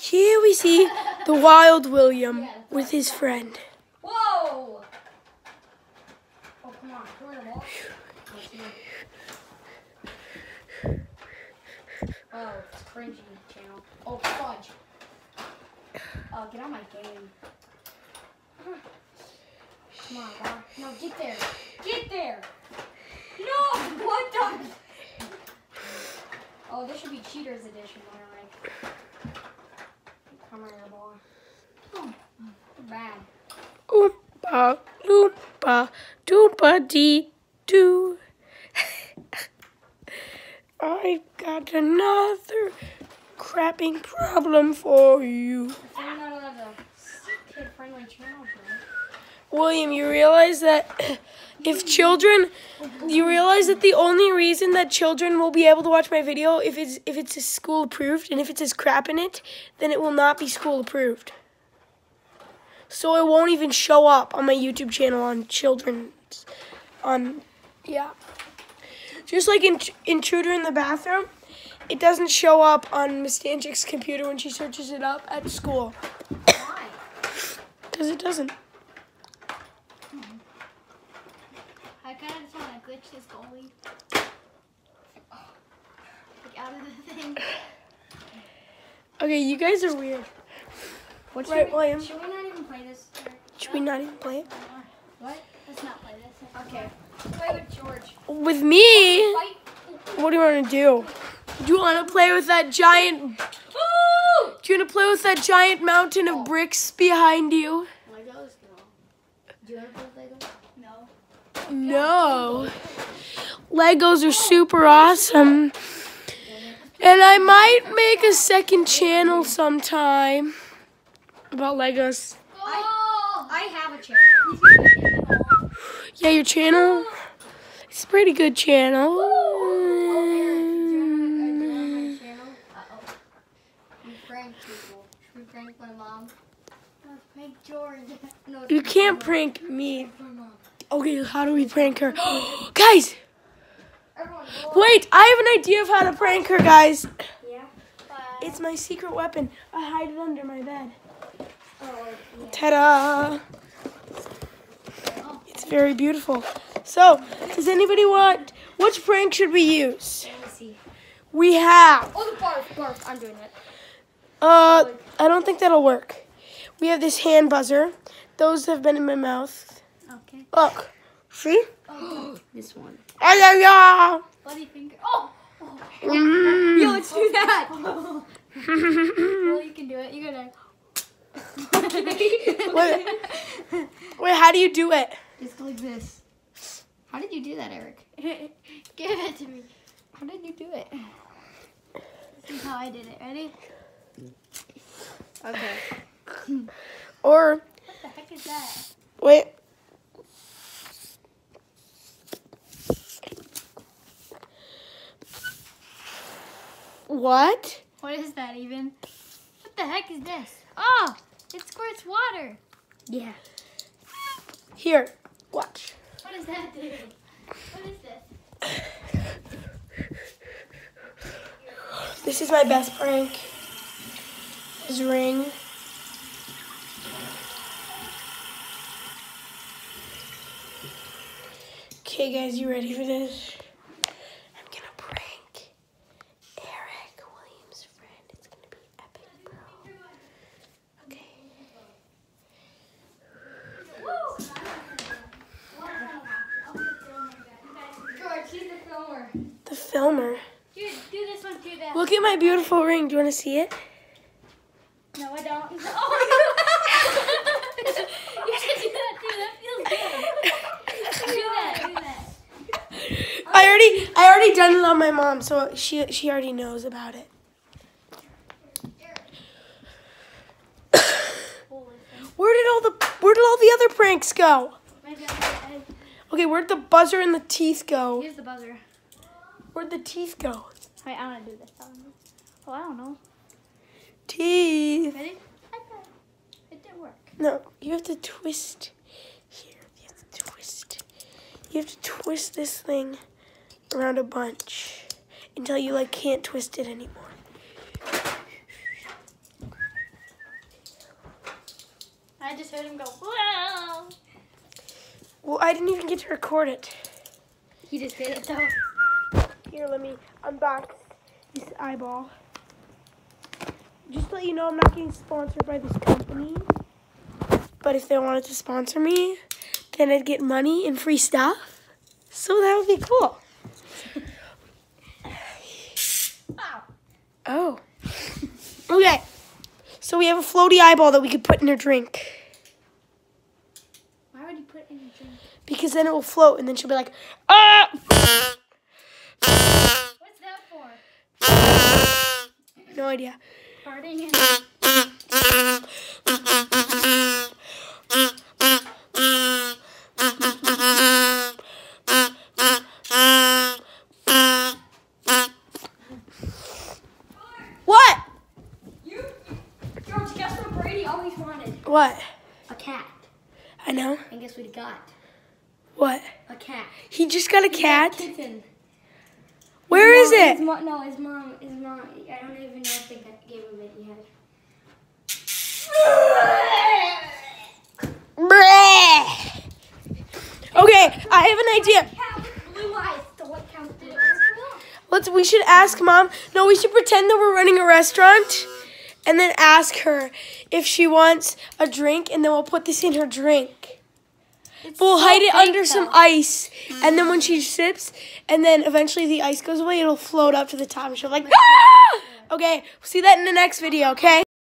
Here we see the wild William with his friend. Whoa! Oh, come on. Throw the. Oh, channel. Oh, fudge. Oh, get on my game. Come on. No, get there. Get there. No, what the? Oh, this should be Cheaters Edition. Oompa, loompa, doompa dee doo. I've got another crapping problem for you. William, you realize that if children, you realize that the only reason that children will be able to watch my video if it's if it's school approved and if it says crap in it, then it will not be school approved. So it won't even show up on my YouTube channel on children's, on, yeah. Just like in Intruder in the Bathroom, it doesn't show up on Miss Stanchik's computer when she searches it up at school. Why? Because it doesn't. I kind of just want to glitch this goalie. Like out of the thing. Okay, you guys are weird. What Right, William. Should we not even play this? Should we not even play it? What? Let's not play this. Okay. Play with George. With me? Fight. What do you want to do? Do you want to play with that giant? Woo! Do you want to play with that giant mountain of bricks behind you? Legos? No. Do you want to play with Legos? No. Legos are super awesome. And I might make a second channel sometime about Legos. Oh! I have a channel. Yeah, your channel? It's a pretty good channel. Uh-oh. We pranked people. Should we prank my mom? Let's prank George. No, You can't prank me. Okay, how do we prank her? Guys, wait, I have an idea of how to prank her, guys. Yeah. It's my secret weapon. I hide it under my bed. Oh, yeah. Ta-da! It's very beautiful. So, does anybody want, which prank should we use? Let me see. We have, Oh, the barf, barf. I'm doing it. uh, I don't think that'll work. We have this hand buzzer. Those have been in my mouth. Okay. Look, see? Oh, this one. Ay, ay, ay. Bloody finger. Oh! Mm. Yo, let's do that. well, you can do it. You gotta. Wait. Wait, how do you do it? Just like this. How did you do that, Eric? Give it to me. How did you do it? This is how I did it. Ready? Okay. Or, What the heck is that? wait. What? What is that even? What the heck is this? Oh, it squirts water. Yeah. Here, watch. What does that do? What is this? This is my best prank. His ring. Okay, guys, you ready for this? I'm gonna prank Eric Williams' friend. It's gonna be epic, bro. Okay. George, she's the filmer. The. Dude, do this one too. That. Look at my beautiful ring. Do you want to see it? No, I don't. Oh, you should do that too. That feels good. Do that. Do that. I already, I already done it on my mom, so she, she already knows about it. Where did all the, where did all the other pranks go? Okay, where'd the buzzer and the teeth go? Here's the buzzer. Where'd the teeth go? Wait, I want to do this. I do- Oh, I don't know. Teeth. Ready? It didn't work. No, you have to twist here. You have to twist. You have to twist this thing around a bunch until you like can't twist it anymore. I just heard him go, wow. Well, I didn't even get to record it. He just did it though. Here, let me unbox this eyeball. Just to let you know, I'm not getting sponsored by this company. But if they wanted to sponsor me, then I'd get money and free stuff. So that would be cool. Oh. Okay. So we have a floaty eyeball that we could put in a drink. Why would you put it in a drink? Because then it will float and then she'll be like, ah! No idea. Farting What? you. George, guess what Brady always wanted? What? A cat. I know. And guess what he got? What? A cat. He just got a cat? Kitten. Where is His it? mom, no, his mom, his mom. I don't even know if they gave him it yet. Okay, I have an idea. Cat with blue eyes. So what counts did it was Let's we should ask mom. No, we should pretend that we're running a restaurant and then ask her if she wants a drink and then we'll put this in her drink. We'll hide it under some ice and then when she sips and then eventually the ice goes away, it'll float up to the top and she'll be like, ah! Okay, we'll see that in the next video, okay?